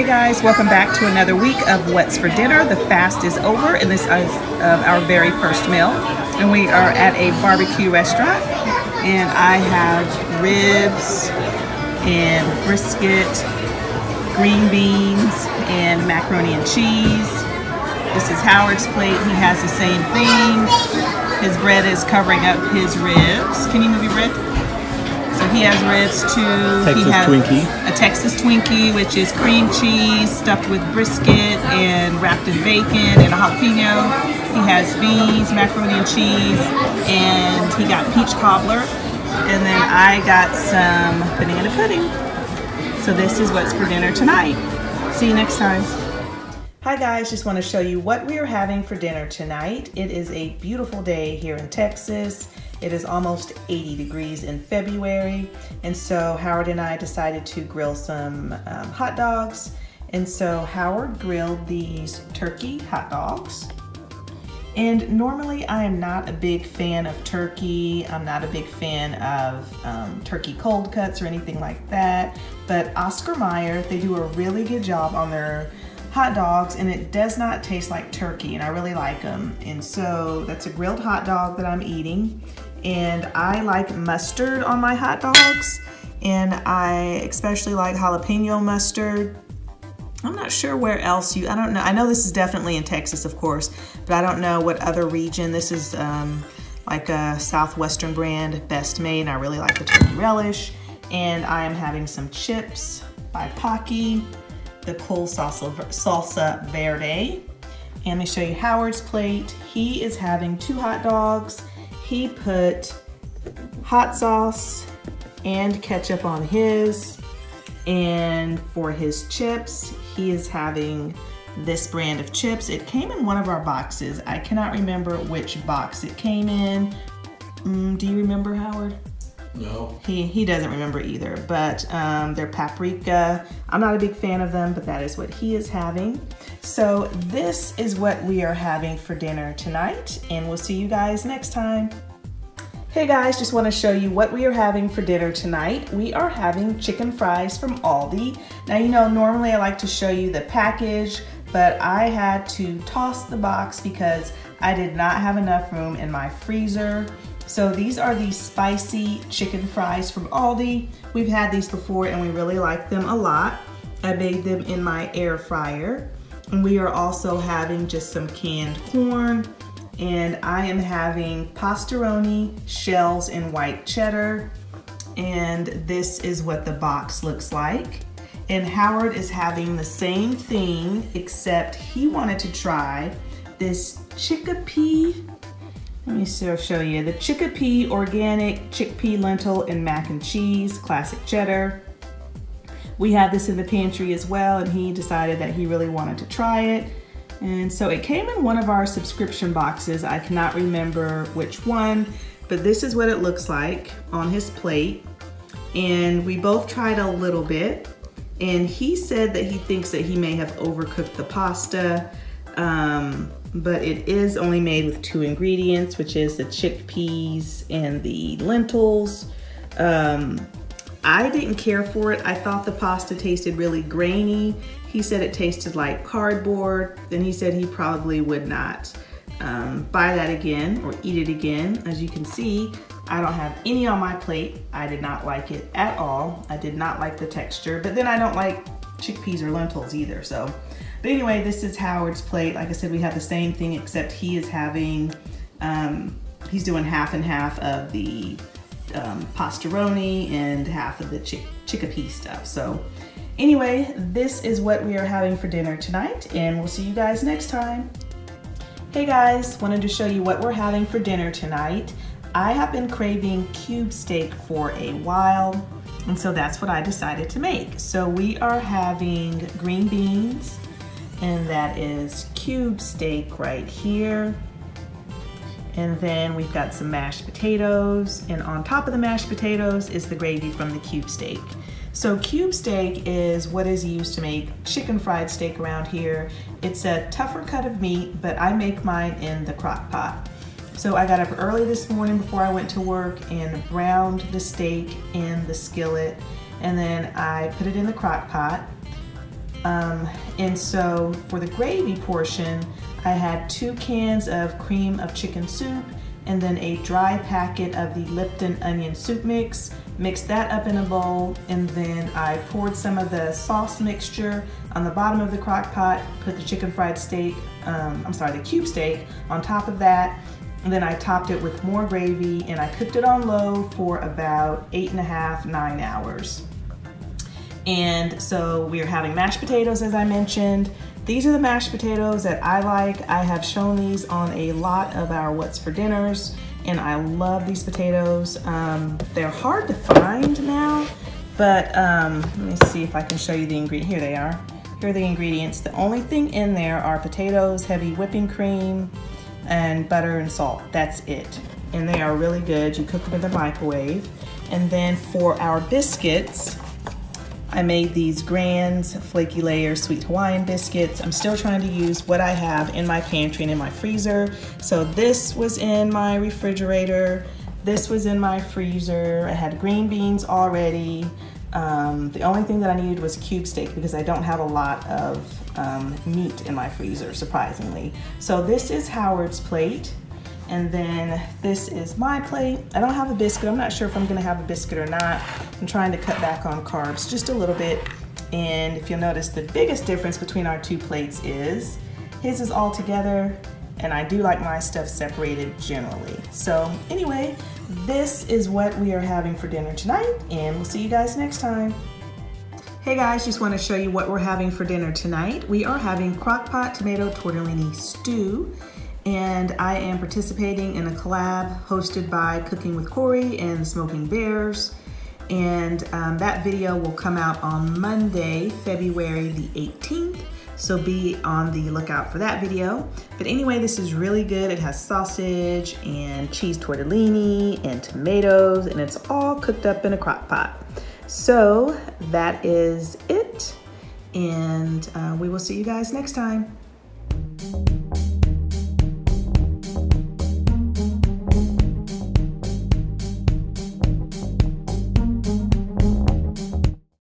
Hey guys, welcome back to another week of What's for Dinner. The fast is over and this is uh, our very first meal. And we are at a barbecue restaurant and I have ribs and brisket, green beans, and macaroni and cheese. This is Howard's plate. He has the same thing. His bread is covering up his ribs. Can you move your bread? So he has ribs too. Texas he has Twinkie. A Texas Twinkie, which is cream cheese stuffed with brisket and wrapped in bacon and a jalapeno. He has beans, macaroni and cheese, and he got peach cobbler. And then I got some banana pudding. So this is what's for dinner tonight. See you next time. Hi guys, just want to show you what we are having for dinner tonight. It is a beautiful day here in Texas. It is almost 80 degrees in February. And so Howard and I decided to grill some um, hot dogs. And so Howard grilled these turkey hot dogs. And normally I am not a big fan of turkey. I'm not a big fan of um, turkey cold cuts or anything like that. But Oscar Mayer, they do a really good job on their hot dogs and it does not taste like turkey and I really like them. And so that's a grilled hot dog that I'm eating and I like mustard on my hot dogs and I especially like jalapeno mustard. I'm not sure where else you, I don't know. I know this is definitely in Texas, of course, but I don't know what other region. This is um, like a Southwestern brand, Best Maid, and I really like the turkey relish. And I am having some chips by Pocky, the cool salsa, salsa verde. And let me show you Howard's plate. He is having two hot dogs he put hot sauce and ketchup on his. And for his chips, he is having this brand of chips. It came in one of our boxes. I cannot remember which box it came in. Mm, do you remember, Howard? No. He, he doesn't remember either, but um, they're paprika. I'm not a big fan of them, but that is what he is having. So this is what we are having for dinner tonight, and we'll see you guys next time. Hey guys, just want to show you what we are having for dinner tonight. We are having chicken fries from Aldi. Now you know, normally I like to show you the package, but I had to toss the box because I did not have enough room in my freezer. So these are the spicy chicken fries from Aldi. We've had these before and we really like them a lot. I made them in my air fryer. And we are also having just some canned corn. And I am having pastaroni, shells, and white cheddar. And this is what the box looks like. And Howard is having the same thing, except he wanted to try this chickpea let me show you the chickpea organic chickpea lentil and mac and cheese classic cheddar we have this in the pantry as well and he decided that he really wanted to try it and so it came in one of our subscription boxes I cannot remember which one but this is what it looks like on his plate and we both tried a little bit and he said that he thinks that he may have overcooked the pasta um, but it is only made with two ingredients, which is the chickpeas and the lentils. Um, I didn't care for it. I thought the pasta tasted really grainy. He said it tasted like cardboard. Then he said he probably would not um, buy that again or eat it again. As you can see, I don't have any on my plate. I did not like it at all. I did not like the texture, but then I don't like chickpeas or lentils either. So but anyway, this is Howard's plate. Like I said, we have the same thing except he is having, um, he's doing half and half of the um, pastaroni and half of the chick chickpea stuff. So anyway, this is what we are having for dinner tonight and we'll see you guys next time. Hey guys, wanted to show you what we're having for dinner tonight. I have been craving cube steak for a while, and so that's what I decided to make. So we are having green beans, and that is cube steak right here. And then we've got some mashed potatoes, and on top of the mashed potatoes is the gravy from the cube steak. So cube steak is what is used to make chicken fried steak around here. It's a tougher cut of meat, but I make mine in the crock pot. So I got up early this morning before I went to work and browned the steak in the skillet, and then I put it in the crock pot Um, and so for the gravy portion, I had two cans of cream of chicken soup and then a dry packet of the Lipton onion soup mix. Mixed that up in a bowl and then I poured some of the sauce mixture on the bottom of the crock pot, put the chicken fried steak, um, I'm sorry, the cube steak on top of that. And then I topped it with more gravy and I cooked it on low for about eight and a half, nine hours. And so we are having mashed potatoes, as I mentioned. These are the mashed potatoes that I like. I have shown these on a lot of our What's for Dinners, and I love these potatoes. Um, they're hard to find now, but um, let me see if I can show you the ingredient. Here they are. Here are the ingredients. The only thing in there are potatoes, heavy whipping cream, and butter and salt. That's it. And they are really good. You cook them in the microwave. And then for our biscuits, I made these Grand's Flaky Layer Sweet Hawaiian biscuits. I'm still trying to use what I have in my pantry and in my freezer. So this was in my refrigerator. This was in my freezer. I had green beans already. Um, the only thing that I needed was cube steak because I don't have a lot of um, meat in my freezer, surprisingly. So this is Howard's plate. And then this is my plate. I don't have a biscuit. I'm not sure if I'm gonna have a biscuit or not. I'm trying to cut back on carbs just a little bit. And if you'll notice, the biggest difference between our two plates is his is all together and I do like my stuff separated generally. So anyway, this is what we are having for dinner tonight and we'll see you guys next time. Hey guys, just want to show you what we're having for dinner tonight. We are having crockpot tomato tortellini stew and I am participating in a collab hosted by Cooking with Corey and Smoking Bears. And um, that video will come out on Monday, February the 18th. So be on the lookout for that video. But anyway, this is really good. It has sausage and cheese tortellini and tomatoes, and it's all cooked up in a crock pot. So that is it. And uh, we will see you guys next time.